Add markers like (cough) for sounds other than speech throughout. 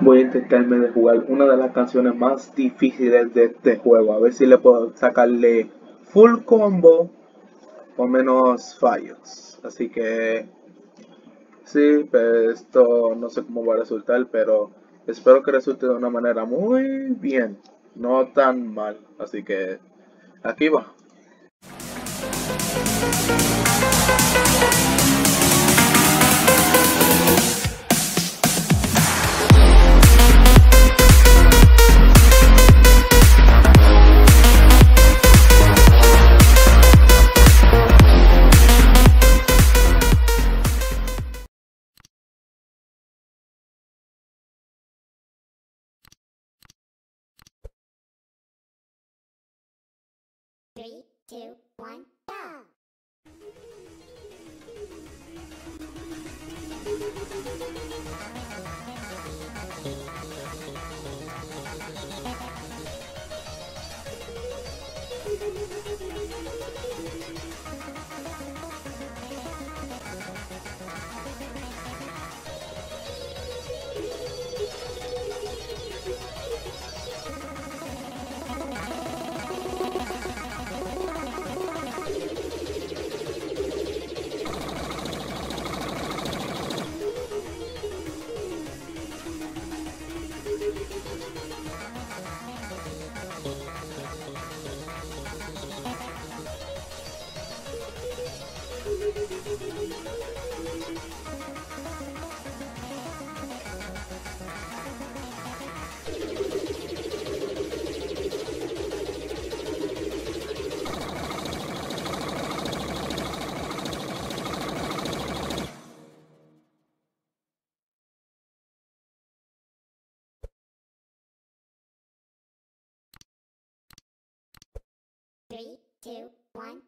voy a intentarme de jugar una de las canciones más difíciles de este juego. A ver si le puedo sacarle full combo o menos fallos. Así que sí, pues esto no sé cómo va a resultar, pero espero que resulte de una manera muy bien, no tan mal. Así que aquí va. Two, one, two, one,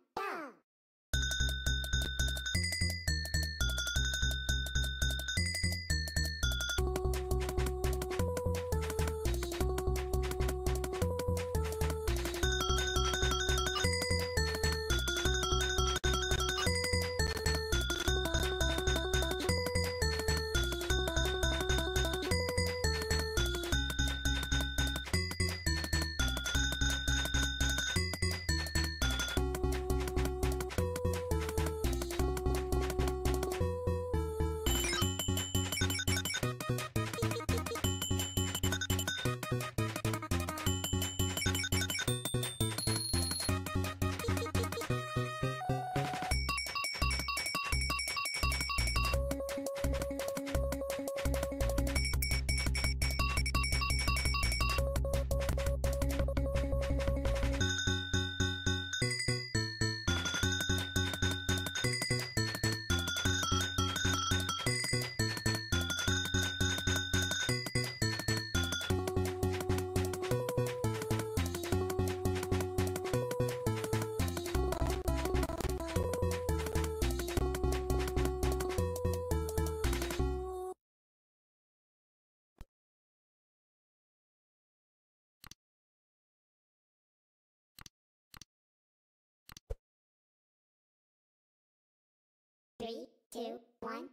two, one,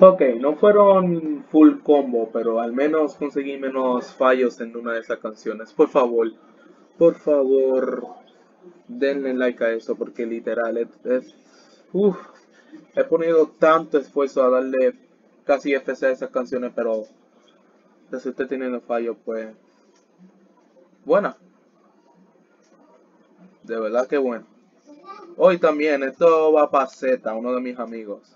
Ok, no fueron full combo, pero al menos conseguí menos fallos en una de esas canciones. Por favor, por favor, denle like a eso porque literal es, he ponido tanto esfuerzo a darle casi FC a esas canciones, pero si usted teniendo fallos, pues buena, de verdad que bueno. Hoy también, esto va para Z, uno de mis amigos.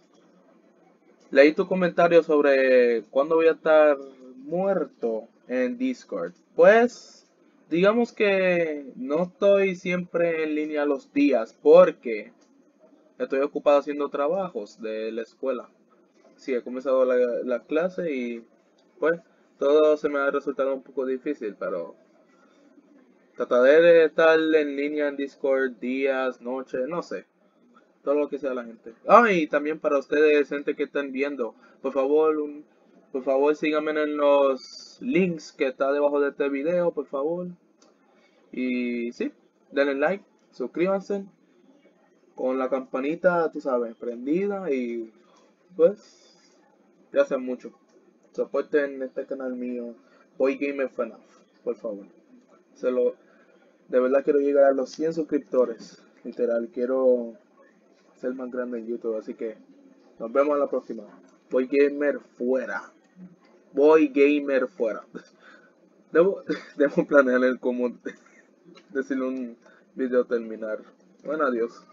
Leí tu comentario sobre cuándo voy a estar muerto en Discord. Pues, digamos que no estoy siempre en línea los días porque estoy ocupado haciendo trabajos de la escuela. Sí, he comenzado la, la clase y pues todo se me ha resultado un poco difícil, pero trataré de estar en línea en Discord días, noches, no sé todo lo que sea la gente. Ah, y también para ustedes, gente que están viendo, por favor, un- por favor síganme en los links que está debajo de este video, por favor. Y sí, denle like, suscríbanse con la campanita, tú sabes, prendida y pues hacen mucho. Soporten este canal mío, Boy Gamer FNAF, por favor. Se lo, de verdad quiero llegar a los 100 suscriptores, literal, quiero ser más grande en YouTube. Así que nos vemos en la próxima. Voy gamer fuera. Voy gamer fuera. (laughs) Debo, (laughs) debo planear el cómo (laughs) decirle un video terminar. Bueno, adiós.